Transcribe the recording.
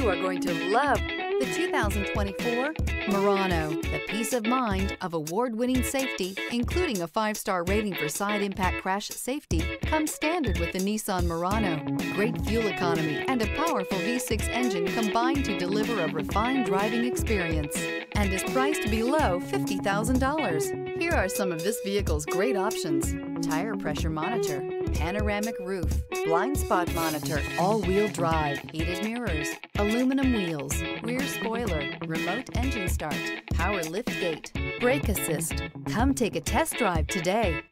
going to love the 2024 Murano. The peace of mind of award-winning safety, including a five-star rating for side impact crash safety, comes standard with the Nissan Murano. Great fuel economy and a powerful V6 engine combine to deliver a refined driving experience and is priced below $50,000. Here are some of this vehicle's great options. Tire pressure monitor, panoramic roof, blind spot monitor, all-wheel drive, heated mirrors, aluminum wheels, rear spoiler, remote engine start, power lift gate, brake assist. Come take a test drive today.